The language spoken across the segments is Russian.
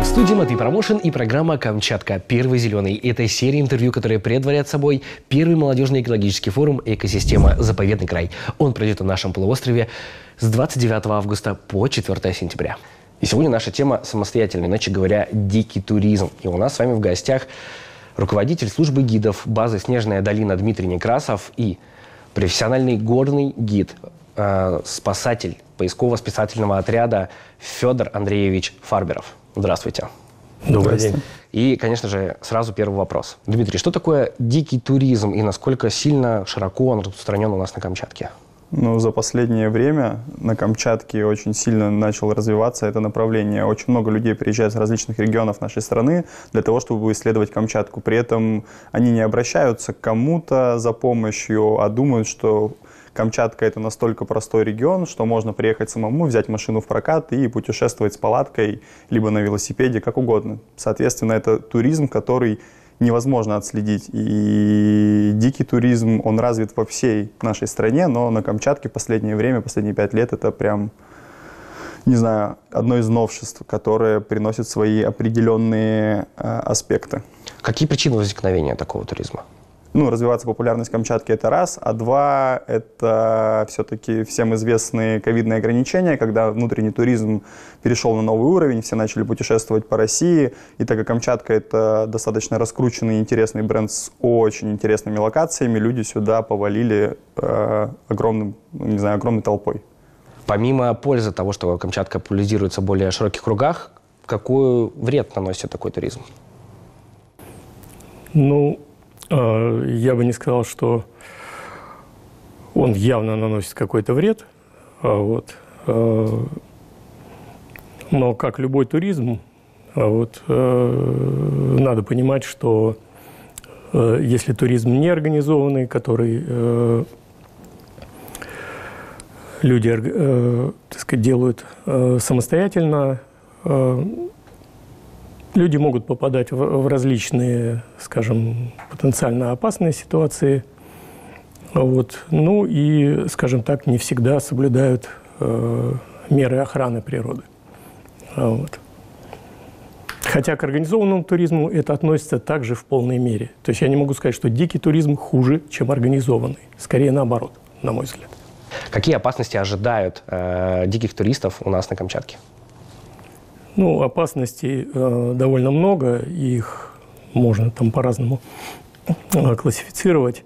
В студии Матвей Промошин и программа «Камчатка. Первый зеленый». Это серия интервью, которые предварят собой первый молодежный экологический форум «Экосистема. Заповедный край». Он пройдет на нашем полуострове с 29 августа по 4 сентября. И сегодня наша тема самостоятельная, иначе говоря, дикий туризм. И у нас с вами в гостях руководитель службы гидов базы «Снежная долина» Дмитрий Некрасов и профессиональный горный гид, э, спасатель поисково-спасательного отряда Федор Андреевич Фарберов. Здравствуйте. Добрый день. И, конечно же, сразу первый вопрос. Дмитрий, что такое дикий туризм и насколько сильно, широко он распространен у нас на Камчатке? Ну, за последнее время на Камчатке очень сильно начало развиваться это направление. Очень много людей приезжают с различных регионов нашей страны для того, чтобы исследовать Камчатку. При этом они не обращаются к кому-то за помощью, а думают, что Камчатка это настолько простой регион, что можно приехать самому, взять машину в прокат и путешествовать с палаткой, либо на велосипеде, как угодно. Соответственно, это туризм, который невозможно отследить. И дикий туризм, он развит во всей нашей стране, но на Камчатке в последнее время, последние пять лет, это прям, не знаю, одно из новшеств, которое приносит свои определенные э, аспекты. Какие причины возникновения такого туризма? Ну, развиваться популярность Камчатки – это раз, а два – это все-таки всем известные ковидные ограничения, когда внутренний туризм перешел на новый уровень, все начали путешествовать по России, и так как Камчатка – это достаточно раскрученный и интересный бренд с очень интересными локациями, люди сюда повалили э, огромным, не знаю, огромной толпой. Помимо пользы того, что Камчатка популяризируется в более широких кругах, какой вред наносит такой туризм? Ну, я бы не сказал, что он явно наносит какой-то вред. А вот. А, но как любой туризм, вот, надо понимать, что если туризм не организованный, который люди так сказать, делают самостоятельно, Люди могут попадать в, в различные, скажем, потенциально опасные ситуации. Вот. Ну и, скажем так, не всегда соблюдают э, меры охраны природы. Вот. Хотя к организованному туризму это относится также в полной мере. То есть я не могу сказать, что дикий туризм хуже, чем организованный. Скорее наоборот, на мой взгляд. Какие опасности ожидают э, диких туристов у нас на Камчатке? Ну, опасностей э, довольно много, их можно там по-разному э, классифицировать.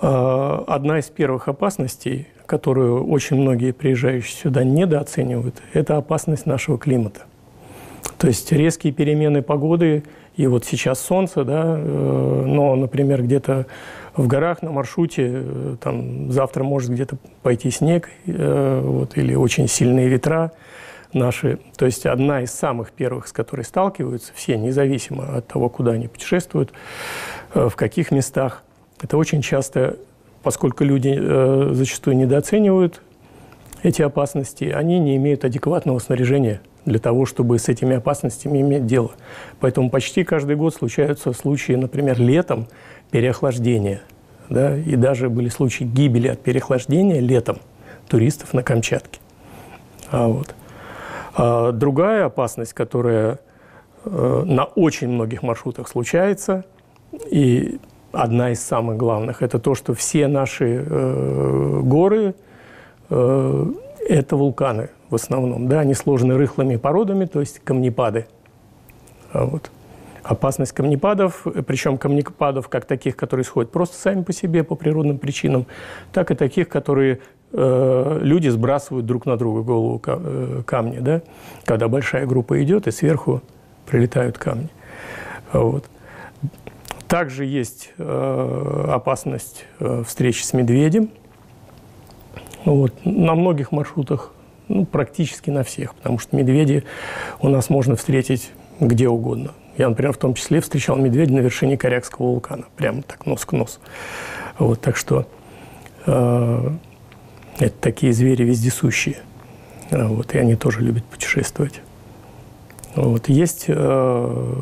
Э, одна из первых опасностей, которую очень многие приезжающие сюда недооценивают, это опасность нашего климата. То есть резкие перемены погоды, и вот сейчас солнце, да, э, но, например, где-то в горах на маршруте, э, там завтра может где-то пойти снег, э, вот, или очень сильные ветра – наши, то есть одна из самых первых, с которой сталкиваются все, независимо от того, куда они путешествуют, э, в каких местах. Это очень часто, поскольку люди э, зачастую недооценивают эти опасности, они не имеют адекватного снаряжения для того, чтобы с этими опасностями иметь дело. Поэтому почти каждый год случаются случаи, например, летом переохлаждения. Да, и даже были случаи гибели от переохлаждения летом туристов на Камчатке. А вот. А другая опасность, которая э, на очень многих маршрутах случается, и одна из самых главных, это то, что все наши э, горы э, это вулканы в основном. Да, они сложены рыхлыми породами, то есть камнепады. А вот. Опасность камнепадов, причем камнепадов как таких, которые сходят просто сами по себе по природным причинам, так и таких, которые люди сбрасывают друг на друга голову э, камни, да? когда большая группа идет, и сверху прилетают камни. Вот. Также есть э, опасность встречи с медведем. Вот. На многих маршрутах, ну, практически на всех, потому что медведи у нас можно встретить где угодно. Я, например, в том числе встречал медведя на вершине Корякского вулкана, прямо так нос к носу. Вот, так что это такие звери вездесущие. А вот, и они тоже любят путешествовать. Вот. Есть э,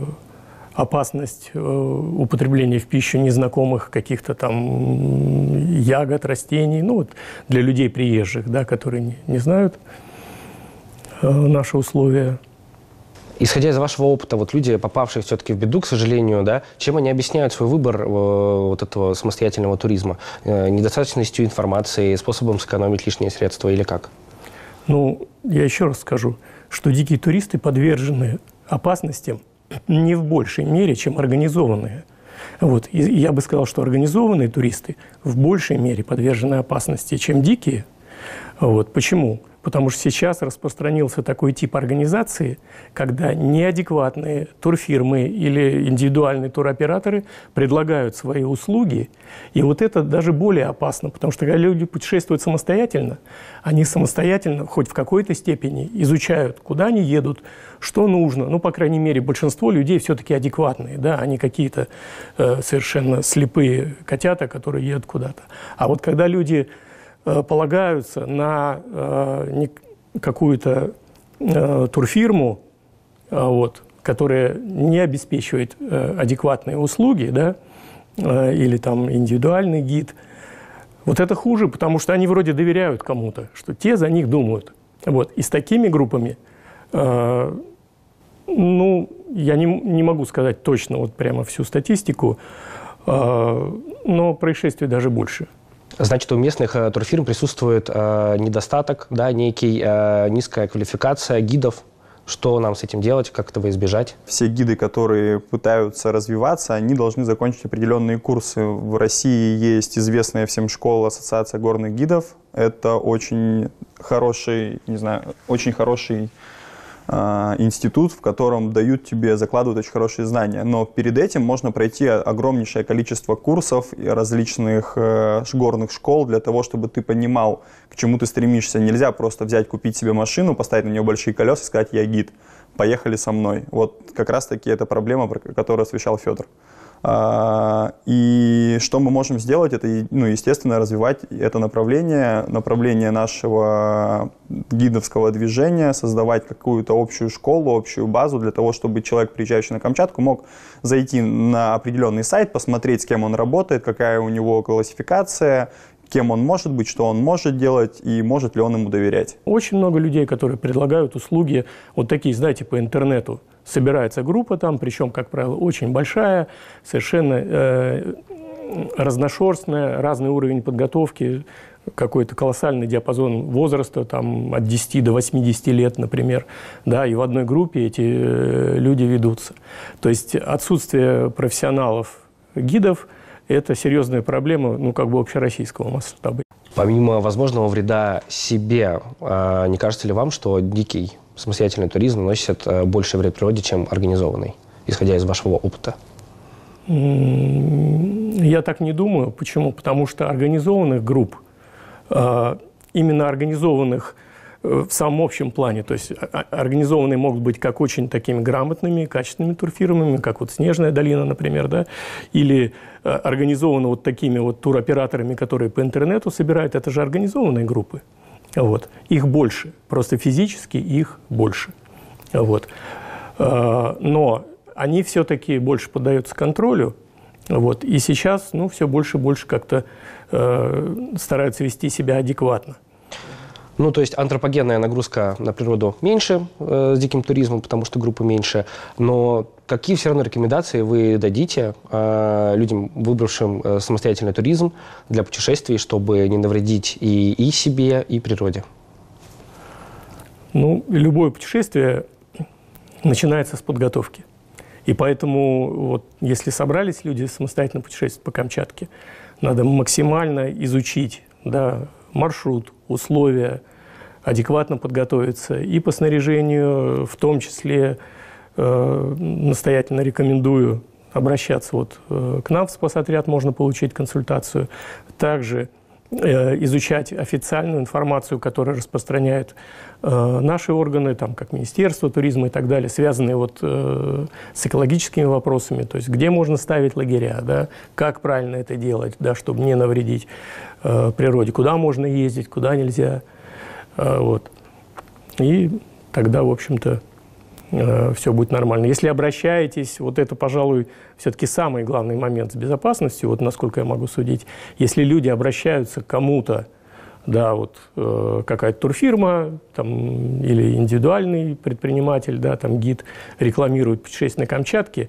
опасность э, употребления в пищу незнакомых каких-то там ягод, растений, ну вот для людей приезжих, да, которые не, не знают э, наши условия. Исходя из вашего опыта, вот люди, попавшие все-таки в беду, к сожалению, да, чем они объясняют свой выбор э, вот этого самостоятельного туризма? Э, недостаточностью информации, способом сэкономить лишние средства или как? Ну, я еще раз скажу, что дикие туристы подвержены опасностям не в большей мере, чем организованные. Вот. И я бы сказал, что организованные туристы в большей мере подвержены опасности, чем дикие. Вот. Почему? Потому что сейчас распространился такой тип организации, когда неадекватные турфирмы или индивидуальные туроператоры предлагают свои услуги. И вот это даже более опасно, потому что когда люди путешествуют самостоятельно, они самостоятельно, хоть в какой-то степени, изучают, куда они едут, что нужно. Ну, по крайней мере, большинство людей все-таки адекватные, да, они какие-то э, совершенно слепые котята, которые едут куда-то. А вот когда люди полагаются на э, какую-то э, турфирму, вот, которая не обеспечивает адекватные услуги, да, или там индивидуальный гид, вот это хуже, потому что они вроде доверяют кому-то, что те за них думают. Вот. И с такими группами, э, ну, я не, не могу сказать точно вот прямо всю статистику, э, но происшествий даже больше. Значит, у местных э, турфирм присутствует э, недостаток, да, некий, э, низкая квалификация гидов. Что нам с этим делать, как этого избежать? Все гиды, которые пытаются развиваться, они должны закончить определенные курсы. В России есть известная всем школа Ассоциация горных гидов. Это очень хороший, не знаю, очень хороший институт, в котором дают тебе, закладывают очень хорошие знания. Но перед этим можно пройти огромнейшее количество курсов и различных э, горных школ для того, чтобы ты понимал, к чему ты стремишься. Нельзя просто взять, купить себе машину, поставить на нее большие колеса и сказать «я гид, поехали со мной». Вот как раз-таки это проблема, которую освещал Федор. А, и что мы можем сделать, это, ну, естественно, развивать это направление, направление нашего гидовского движения, создавать какую-то общую школу, общую базу для того, чтобы человек, приезжающий на Камчатку, мог зайти на определенный сайт, посмотреть, с кем он работает, какая у него классификация, кем он может быть, что он может делать и может ли он ему доверять. Очень много людей, которые предлагают услуги вот такие, знаете, по интернету собирается группа там, причем, как правило, очень большая, совершенно э, разношерстная, разный уровень подготовки, какой-то колоссальный диапазон возраста, там, от 10 до 80 лет, например, да, и в одной группе эти э, люди ведутся. То есть отсутствие профессионалов, гидов – это серьезная проблема, ну, как бы общероссийского масштаба. Помимо возможного вреда себе, а, не кажется ли вам, что дикий самостоятельный туризм наносит э, больше вред природе, чем организованный, исходя из вашего опыта? Я так не думаю. Почему? Потому что организованных групп, э, именно организованных в самом общем плане, то есть а, а, организованные могут быть как очень такими грамотными, качественными турфирмами, как вот «Снежная долина», например, да, или организованы вот такими вот туроператорами, которые по интернету собирают, это же организованные группы. Вот. Их больше, просто физически их больше. Вот. А, но они все-таки больше поддаются контролю, вот. И сейчас ну, все больше и больше как-то э, стараются вести себя адекватно. Ну, то есть антропогенная нагрузка на природу меньше э, с диким туризмом, потому что группы меньше. Но какие все равно рекомендации вы дадите э, людям, выбравшим э, самостоятельный туризм для путешествий, чтобы не навредить и, и себе, и природе? Ну, любое путешествие начинается с подготовки. И поэтому, вот, если собрались люди самостоятельно путешествовать по Камчатке, надо максимально изучить да, маршрут, условия, адекватно подготовиться и по снаряжению, в том числе э, настоятельно рекомендую обращаться вот э, к нам в спасотряд, можно получить консультацию. Также изучать официальную информацию, которую распространяют э, наши органы, там, как Министерство туризма и так далее, связанные вот, э, с экологическими вопросами, то есть где можно ставить лагеря, да, как правильно это делать, да, чтобы не навредить э, природе, куда можно ездить, куда нельзя. Э, вот. И тогда, в общем-то, э, все будет нормально. Если обращаетесь, вот это, пожалуй, все-таки самый главный момент с безопасностью, вот насколько я могу судить, если люди обращаются к кому-то, да, вот э, какая-то турфирма там, или индивидуальный предприниматель, да, там гид рекламирует путешествие на Камчатке,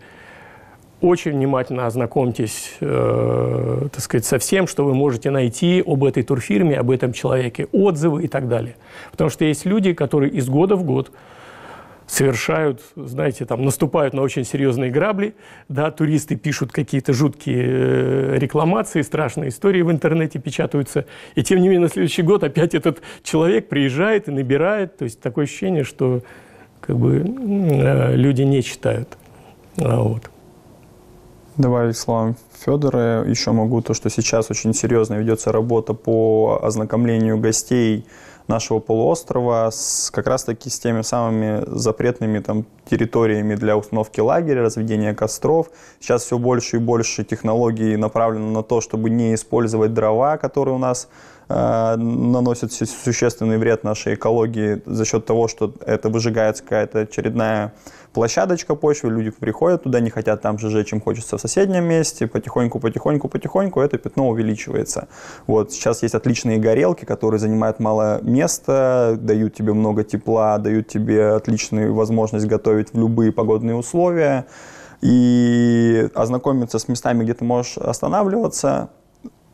очень внимательно ознакомьтесь, э, так сказать, со всем, что вы можете найти об этой турфирме, об этом человеке, отзывы и так далее. Потому что есть люди, которые из года в год совершают, знаете, там наступают на очень серьезные грабли, да, туристы пишут какие-то жуткие э, рекламации, страшные истории в интернете печатаются, и тем не менее на следующий год опять этот человек приезжает и набирает, то есть такое ощущение, что как бы э, люди не читают. А вот. Добавить словам Федора еще могу то, что сейчас очень серьезно ведется работа по ознакомлению гостей нашего полуострова с как раз-таки с теми самыми запретными там, территориями для установки лагеря, разведения костров. Сейчас все больше и больше технологий направлено на то, чтобы не использовать дрова, которые у нас э, наносят существенный вред нашей экологии за счет того, что это выжигается какая-то очередная площадочка почвы, люди приходят туда, не хотят там же жечь, им хочется в соседнем месте, потихоньку, потихоньку, потихоньку это пятно увеличивается. Вот сейчас есть отличные горелки, которые занимают мало места, дают тебе много тепла, дают тебе отличную возможность готовить в любые погодные условия и ознакомиться с местами, где ты можешь останавливаться,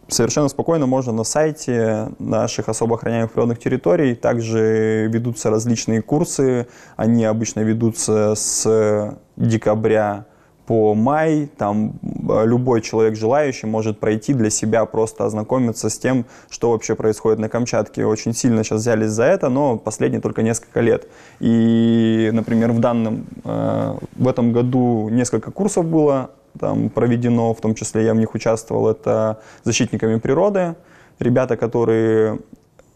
совершенно спокойно можно на сайте наших особо охраняемых природных территорий. Также ведутся различные курсы. Они обычно ведутся с декабря по май. Там э, любой человек желающий может пройти для себя, просто ознакомиться с тем, что вообще происходит на Камчатке. Очень сильно сейчас взялись за это, но последние только несколько лет. И, например, в данном, э, в этом году несколько курсов было там проведено, в том числе я в них участвовал, это защитниками природы, ребята, которые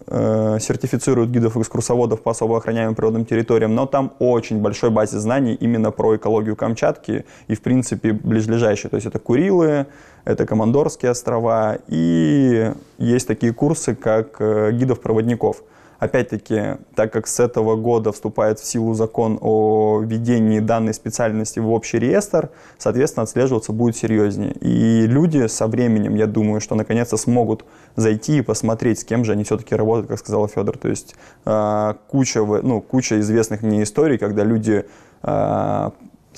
сертифицируют гидов и экскурсоводов по особо охраняемым природным территориям, но там очень большой базе знаний именно про экологию Камчатки и, в принципе, ближайшие. То есть это Курилы, это Командорские острова и есть такие курсы, как э, гидов-проводников. Опять-таки, так как с этого года вступает в силу закон о введении данной специальности в общий реестр, соответственно, отслеживаться будет серьезнее. И люди со временем, я думаю, что наконец-то смогут зайти и посмотреть, с кем же они все-таки работают, как сказал Федор. То есть э, куча, ну, куча известных мне историй, когда люди э,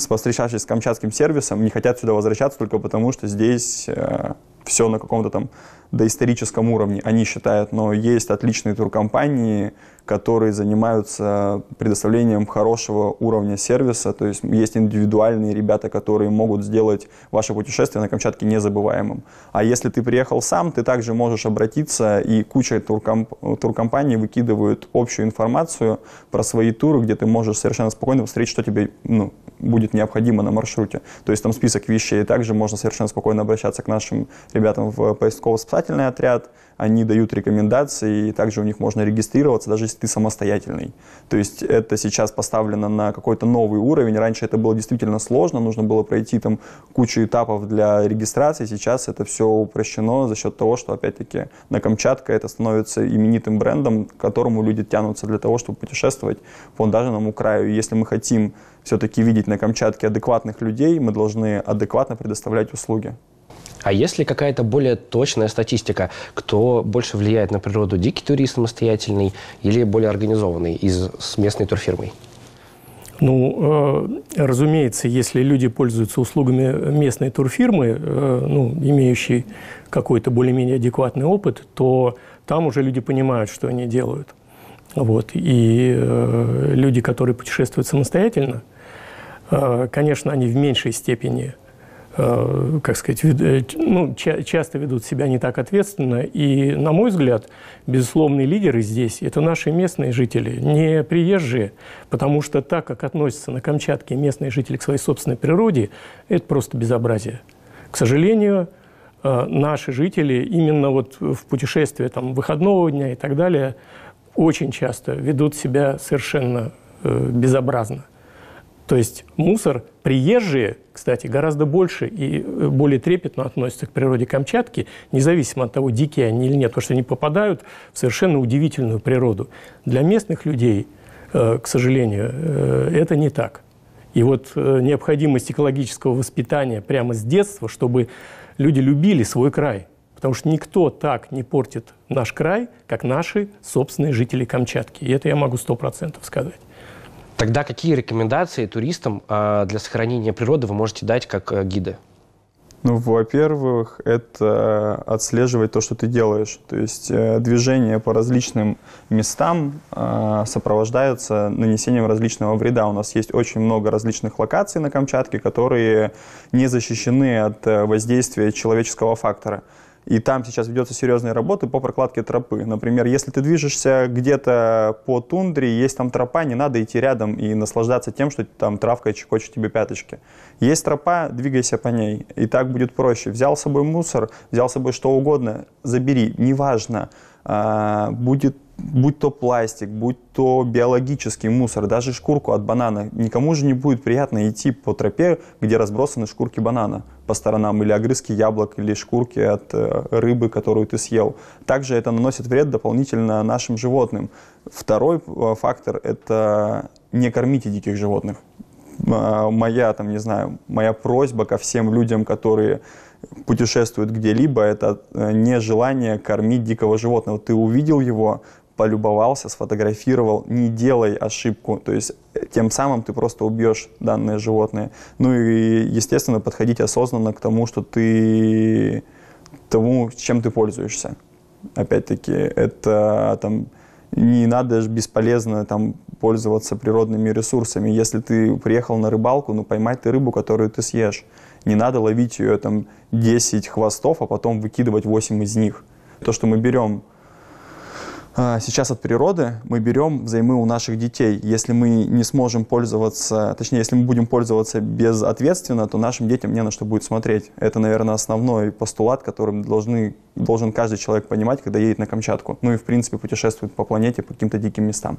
повстречавшись с камчатским сервисом, не хотят сюда возвращаться только потому, что здесь э, все на каком-то там доисторическом уровне, они считают, но есть отличные туркомпании, которые занимаются предоставлением хорошего уровня сервиса, то есть есть индивидуальные ребята, которые могут сделать ваше путешествие на Камчатке незабываемым. А если ты приехал сам, ты также можешь обратиться, и куча туркомп туркомпаний выкидывают общую информацию про свои туры, где ты можешь совершенно спокойно посмотреть, что тебе ну, будет необходимо на маршруте. То есть там список вещей, также можно совершенно спокойно обращаться к нашим ребятам в поисково-спасательный отряд, они дают рекомендации, и также у них можно регистрироваться, даже если ты самостоятельный. То есть это сейчас поставлено на какой-то новый уровень. Раньше это было действительно сложно, нужно было пройти там кучу этапов для регистрации. Сейчас это все упрощено за счет того, что, опять-таки, на Камчатка это становится именитым брендом, к которому люди тянутся для того, чтобы путешествовать по Дажиному краю. И если мы хотим все-таки видеть на Камчатке адекватных людей, мы должны адекватно предоставлять услуги. А есть ли какая-то более точная статистика, кто больше влияет на природу, дикий турист самостоятельный или более организованный из, с местной турфирмой? Ну, э, разумеется, если люди пользуются услугами местной турфирмы, э, ну, имеющей какой-то более-менее адекватный опыт, то там уже люди понимают, что они делают. Вот. И э, люди, которые путешествуют самостоятельно, конечно, они в меньшей степени как сказать, э, ну, часто ведут себя не так ответственно. И, на мой взгляд, безусловные лидеры здесь – это наши местные жители, не приезжие, потому что так, как относятся на Камчатке местные жители к своей собственной природе, это просто безобразие. К сожалению, э, наши жители именно вот в путешествии там, выходного дня и так далее очень часто ведут себя совершенно безобразно. То есть мусор, приезжие, кстати, гораздо больше и э, более трепетно относятся к природе Камчатки, независимо от того, дикие они или нет, потому что они попадают в совершенно удивительную природу. Для местных людей, э, к сожалению, э, это не так. И вот необходимость экологического воспитания прямо с детства, чтобы люди любили свой край – потому что никто так не портит наш край, как наши собственные жители Камчатки. И это я могу сто процентов сказать. Тогда какие рекомендации туристам э, для сохранения природы вы можете дать как э, гиды? Ну, во-первых, это отслеживать то, что ты делаешь. То есть э, движение по различным местам э, сопровождается нанесением различного вреда. У нас есть очень много различных локаций на Камчатке, которые не защищены от э, воздействия человеческого фактора. И там сейчас ведется серьезная работа по прокладке тропы. Например, если ты движешься где-то по тундре, есть там тропа, не надо идти рядом и наслаждаться тем, что там травка чекочет тебе пяточки. Есть тропа, двигайся по ней, и так будет проще. Взял с собой мусор, взял с собой что угодно, забери, неважно. А, будет будь то пластик, будь то биологический мусор, даже шкурку от банана. Никому же не будет приятно идти по тропе, где разбросаны шкурки банана по сторонам, или огрызки яблок, или шкурки от э, рыбы, которую ты съел. Также это наносит вред дополнительно нашим животным. Второй э, фактор – это не кормите диких животных. А, моя, там, не знаю, моя просьба ко всем людям, которые путешествуют где-либо, это э, не желание кормить дикого животного. Ты увидел его, полюбовался, сфотографировал, не делай ошибку. То есть э, тем самым ты просто убьешь данное животное. Ну и, естественно, подходить осознанно к тому, что ты тому, чем ты пользуешься. Опять-таки, это там не надо же бесполезно там пользоваться природными ресурсами. Если ты приехал на рыбалку, ну поймай ты рыбу, которую ты съешь. Не надо ловить ее там 10 хвостов, а потом выкидывать 8 из них. То, что мы берем сейчас от природы мы берем взаймы у наших детей. Если мы не сможем пользоваться, точнее, если мы будем пользоваться безответственно, то нашим детям не на что будет смотреть. Это, наверное, основной постулат, которым должны, должен каждый человек понимать, когда едет на Камчатку. Ну и, в принципе, путешествует по планете, по каким-то диким местам.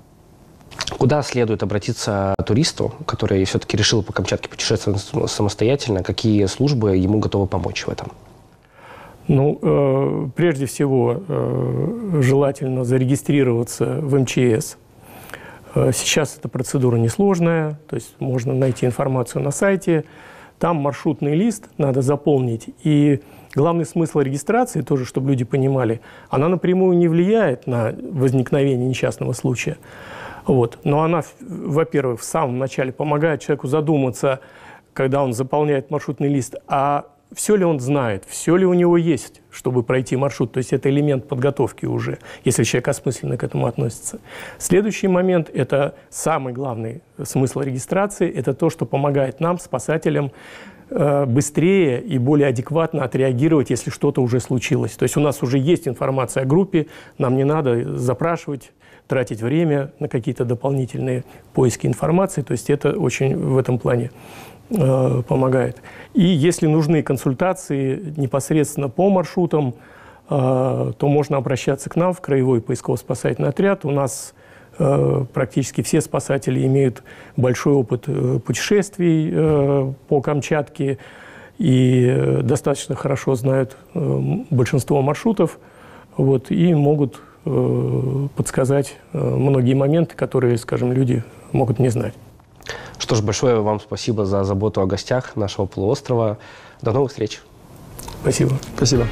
Куда следует обратиться туристу, который все-таки решил по Камчатке путешествовать самостоятельно? Какие службы ему готовы помочь в этом? Ну, э, прежде всего, э, желательно зарегистрироваться в МЧС. Э, сейчас эта процедура несложная, то есть можно найти информацию на сайте. Там маршрутный лист надо заполнить. И главный смысл регистрации, тоже, чтобы люди понимали, она напрямую не влияет на возникновение несчастного случая. Вот. Но она, во-первых, в самом начале помогает человеку задуматься, когда он заполняет маршрутный лист, а все ли он знает, все ли у него есть, чтобы пройти маршрут. То есть это элемент подготовки уже, если человек осмысленно к этому относится. Следующий момент – это самый главный смысл регистрации, это то, что помогает нам, спасателям, э, быстрее и более адекватно отреагировать, если что-то уже случилось. То есть у нас уже есть информация о группе, нам не надо запрашивать, тратить время на какие-то дополнительные поиски информации. То есть это очень в этом плане Э, помогает. И если нужны консультации непосредственно по маршрутам, э, то можно обращаться к нам в Краевой поисково-спасательный отряд. У нас э, практически все спасатели имеют большой опыт путешествий по Камчатке и достаточно хорошо знают большинство маршрутов вот, и могут подсказать многие моменты, которые, скажем, люди могут не знать. Что ж, большое вам спасибо за заботу о гостях нашего полуострова. До новых встреч. Спасибо. Спасибо.